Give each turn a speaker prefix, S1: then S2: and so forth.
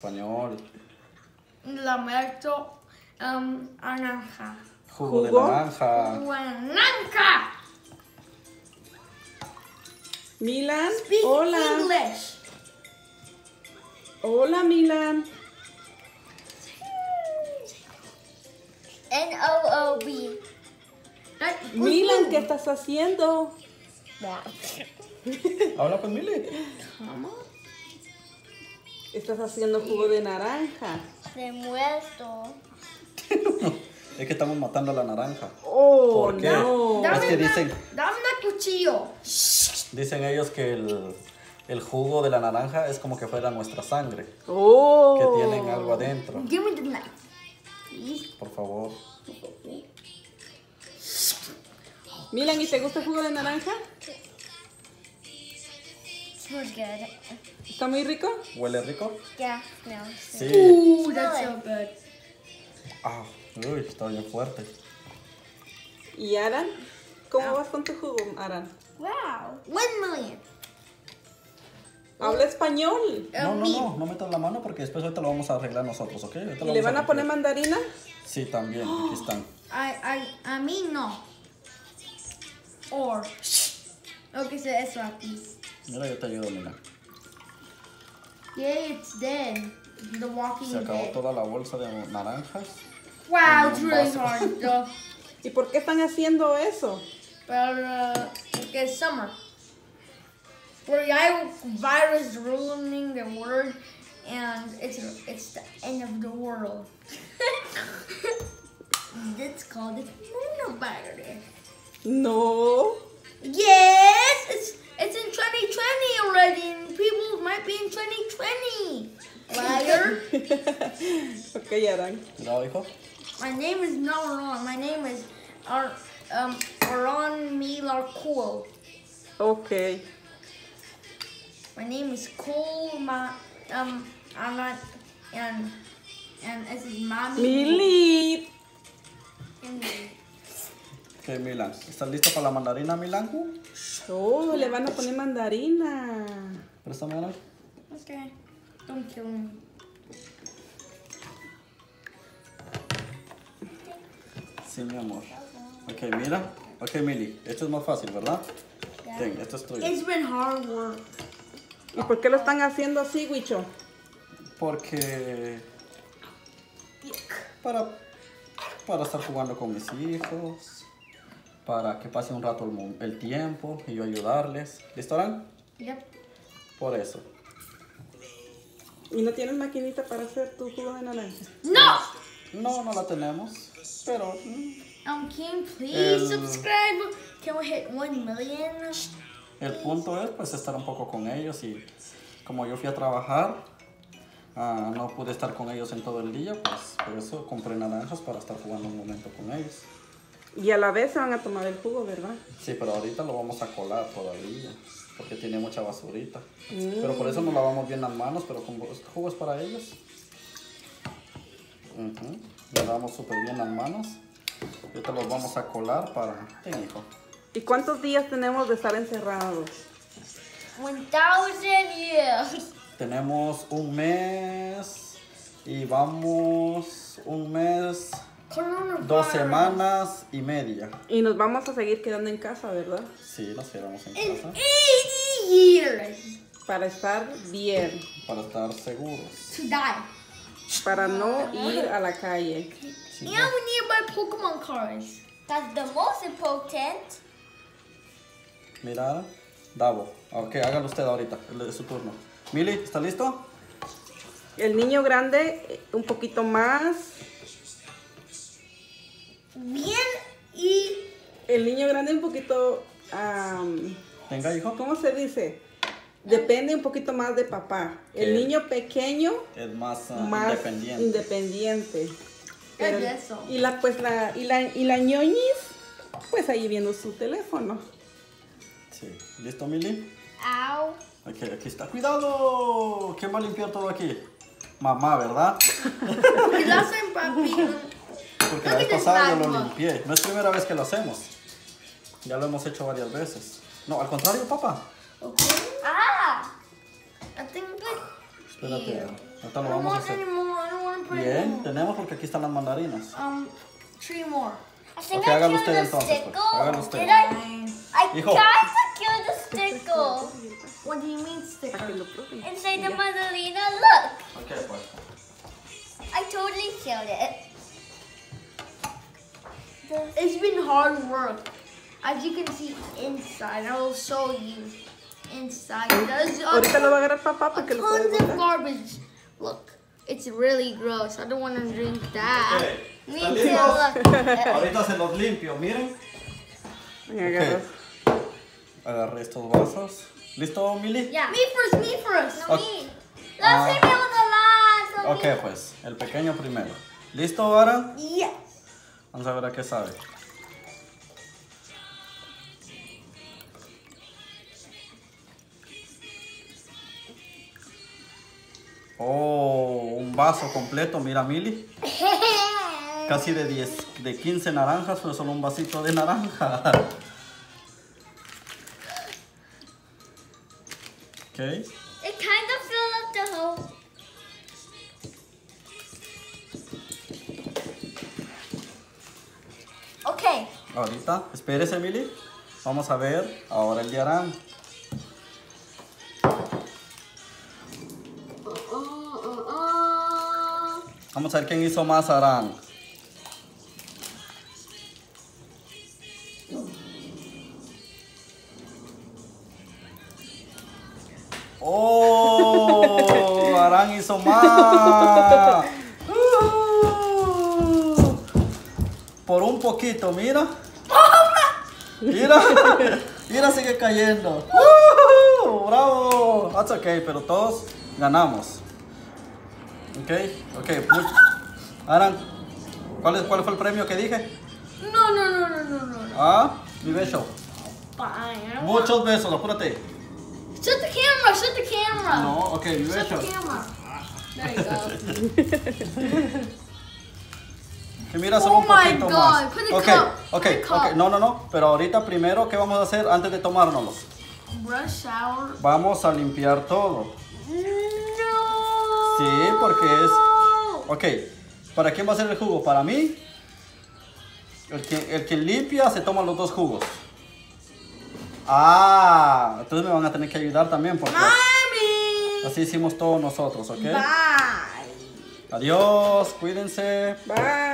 S1: Español.
S2: Lamento um, naranja.
S1: Jugo, de naranja.
S2: Jugo de naranja.
S3: Milan,
S2: Speak
S3: hola.
S2: English.
S3: Hola, Milan.
S4: N O O B.
S2: That equals
S3: Milan. ¿qué estás haciendo?
S1: Habla pues,
S3: Estás haciendo jugo de naranja.
S4: De muerto.
S1: Es que estamos matando a la naranja.
S3: Oh,
S1: ¿Por qué?
S3: no.
S1: Es que
S2: una-
S1: dicen-
S2: Dame una cuchillo.
S1: Dicen ellos que el, el jugo de la naranja es como que fuera nuestra sangre.
S3: Oh.
S1: Que tienen algo adentro.
S2: Give me the knife.
S1: Por favor.
S3: Milan, ¿y te gusta el jugo de naranja?
S4: Smells good.
S3: ¿Está muy rico?
S1: ¿Huele rico?
S4: Yeah, no.
S1: Sí.
S2: Ooh, that's so good.
S1: Ah, uy, está bien fuerte.
S3: ¿Y Aran? ¿Cómo vas con tu jugo, Aran?
S4: Wow.
S2: One million.
S3: Habla español.
S1: No, no, no, no metas la mano porque después ahorita lo vamos a arreglar nosotros, ¿ok? Ahorita
S3: ¿Y le van a poner mandarina?
S1: Sí, también, aquí están.
S2: I, I, a mí no. Or. Lo que se eso aquí.
S1: Mira, yo te ayudo, mira.
S2: Yeah, it's dead. The Walking
S1: Se acabó
S2: Dead.
S1: toda la bolsa de naranjas.
S2: Wow, it's really
S1: vaso.
S2: hard though.
S3: ¿Y por qué están haciendo eso?
S2: Uh, porque it's summer. Porque hay virus ruining the world, and it's it's the end of the world. It's called the coronavirus.
S3: No.
S2: Yes, it's it's in 2020 already, and people might be in 2020. Liar.
S3: ok, Aran.
S1: Cuidado, hijo.
S2: My name is not Ron. My name is Ar um Aron Milarcool.
S3: Ok.
S2: My name is Cole. My um I'm not and and this is mommy.
S3: Mili.
S2: And
S1: Ok, Milan. ¿Estás listo para la mandarina, Milan?
S3: Oh, le van a poner mandarina.
S1: Préstame una.
S2: Okay, don't kill me.
S1: Sí, mi amor. Ok, mira. Ok, Mili. Esto es más fácil, ¿verdad? Ten, esto es tuyo.
S2: It's been hard work.
S3: ¿Y por qué lo están haciendo así, Huicho?
S1: Porque... Para, para estar jugando con mis hijos. Para que pase un rato el, el tiempo y yo ayudarles. ¿Listo, Aran?
S2: Yep.
S1: Por eso.
S3: ¿Y no tienes maquinita para hacer tu jugo de naranja?
S2: No.
S1: No, no la tenemos. Pero... mm,
S2: Um, can you please
S1: El-
S2: subscribe? Can we hit one million?
S1: El punto es pues estar un poco con ellos y como yo fui a trabajar, ah, no pude estar con ellos en todo el día, pues por eso compré naranjas para estar jugando un momento con ellos.
S3: Y a la vez se van a tomar el jugo, ¿verdad?
S1: Sí, pero ahorita lo vamos a colar todavía, porque tiene mucha basurita. Pero por eso nos lavamos bien las manos, pero como este jugo es para ellos. Le lavamos súper bien las manos. Ahorita los vamos a colar para... Ten, hijo.
S3: ¿Y cuántos días tenemos de estar encerrados?
S4: One thousand years.
S1: Tenemos un mes y vamos un mes. Dos semanas y media.
S3: Y nos vamos a seguir quedando en casa, ¿verdad?
S1: Sí, nos quedamos en
S2: In
S1: casa
S2: 80 years
S3: Para estar bien,
S1: para estar seguros.
S2: to die.
S3: para no ir a la calle.
S1: Sí,
S2: Yeah, we need to buy Pokemon cards.
S4: That's the most important.
S1: Mira, Davo. Ok, hágalo usted ahorita, es su turno. Mili, ¿está listo?
S3: El niño grande, un poquito más.
S2: Bien y
S3: El niño grande, un poquito.
S1: Venga, hijo.
S3: ¿Cómo se dice? Depende un poquito más de papá. El niño pequeño,
S1: Es más, ah,
S3: más
S1: independiente.
S3: independiente. Pero-
S2: es eso.
S3: y la pues la y la y la ñoñis, pues ahí viendo su teléfono.
S1: Sí. ¿Listo, Mili?
S4: Ow.
S1: Ok, aquí está. ¡Cuidado! ¿Quién va a limpiar todo aquí? Mamá, ¿verdad?
S2: ¿Qué lo hacen, papi?
S1: Porque la vez pasada yo lo limpié. No es primera vez que lo hacemos. Ya lo hemos hecho varias veces. No, al contrario, papá.
S2: Okay.
S4: Ah.
S2: I think
S1: Espérate. Ahorita lo vamos a hacer. Bien, tenemos porque aquí están las mandarinas.
S2: Um, three more.
S4: I think
S1: Ok,
S4: I
S1: hágalo
S4: killed
S1: usted
S4: the
S1: entonces, pues.
S4: stickle.
S1: Hágalo usted.
S4: Did I? I
S1: Hijo.
S4: tried to kill the stickle.
S2: What do you mean
S3: prueben.
S4: Inside the Madalena, look.
S1: Ok, pues.
S4: I totally killed it.
S2: It's been hard work. As you can see inside, I will show you inside. There's
S3: Ahorita lo va a agarrar papá porque lo
S2: tons of garbage. Look, it's really gross. I don't want to drink that.
S1: Ok,
S4: Me too.
S1: Ahorita se los limpio, miren.
S3: Venga, agarra.
S1: Agarré estos vasos. ¿Listo, Mili?
S4: Yeah.
S2: Me first, me first.
S4: No,
S1: Ok.
S4: me. Let's see me with the last.
S1: Ok,
S4: me.
S1: pues, el pequeño primero. ¿Listo ahora?
S2: Yes.
S1: Vamos a ver a qué sabe. Oh, un vaso completo, mira Mili. Casi de 10, de 15 naranjas, pero solo un vasito de naranja. Ok. Ahorita, espérese, Mili. Vamos a ver ahora el de Aram. Vamos a ver quién hizo más Aram. ¡Oh! Aram hizo más. Poquito, mira. Mira, mira, sigue cayendo. ¡Uh! ¡Bravo! That's okay, pero todos ganamos. Ok, ok. Aran, ¿cuál, es, ¿cuál fue el premio que dije?
S2: No, no, no, no, no, no.
S1: Ah, mi beso. Muchos besos, apúrate.
S2: Shut the camera. Shut the camera.
S1: No, ok, mi
S2: Shut
S1: beso.
S2: the camera. There you go.
S1: Que mira, solo
S2: Oh
S1: un
S2: my
S1: poquito
S2: God,
S1: más.
S2: put the
S1: Ok,
S2: cup,
S1: ok,
S2: put the
S1: ok. No, no, no. Pero ahorita primero, ¿qué vamos a hacer antes de tomárnoslos?
S2: Brush shower.
S1: Vamos a limpiar todo.
S2: No.
S1: Sí, porque es. Ok, ¿para quién va a ser el jugo? ¿Para mí? El que, el que limpia se toma los dos jugos. Ah, entonces me van a tener que ayudar también porque
S2: Mommy.
S1: así hicimos todos nosotros, ¿ok?
S2: Bye.
S1: Adiós, cuídense.
S3: Bye.